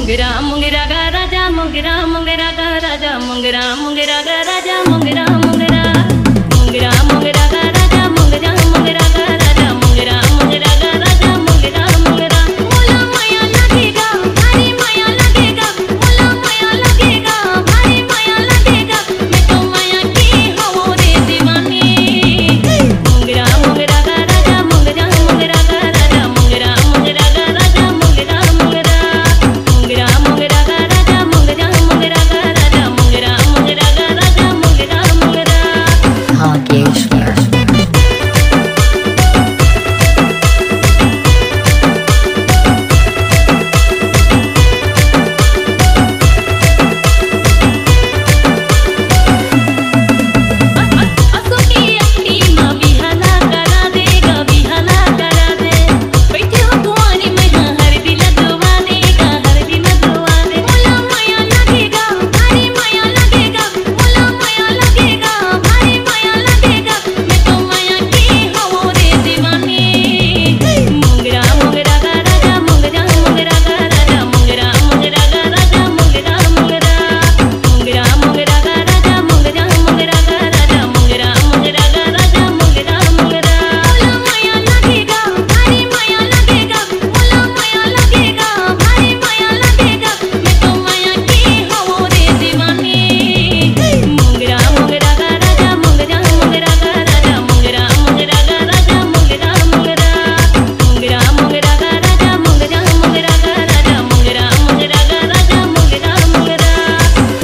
मुंगरा मुंगरा गा राजा मुंगरा मुंगरा गा राजा मुंगरा मुंगरा गा राजा मुंगरा।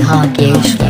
hard gears.